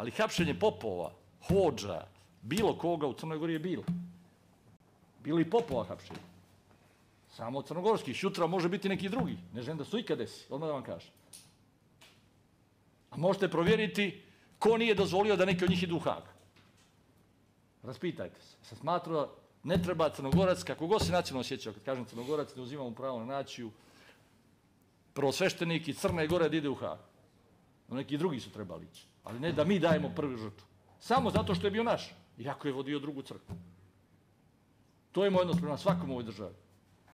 Ali hapšenje popova, hođa, bilo koga u Crnoj Gori je bilo. Bilo i popova hapšenje. Samo crnogorskih. Šutra može biti neki drugi. Ne želim da su ikad desi. Odmah da vam kažem. A možete provjeriti ko nije dozvolio da neki od njih idu u Hag. Raspitajte se. Sam smatrao da ne treba crnogorac, kako god se nacionalno osjećao, kad kažem crnogorac, da uzimamo pravo na naciju, prvosveštenik i Crne Gore da ide u Hag. No neki drugi su trebali ići. Ali ne da mi dajemo prvi žrtvu. Samo zato što je bio naš. Iako je vodio drugu crkvu. To je moj odnos prema svakom ovoj državi.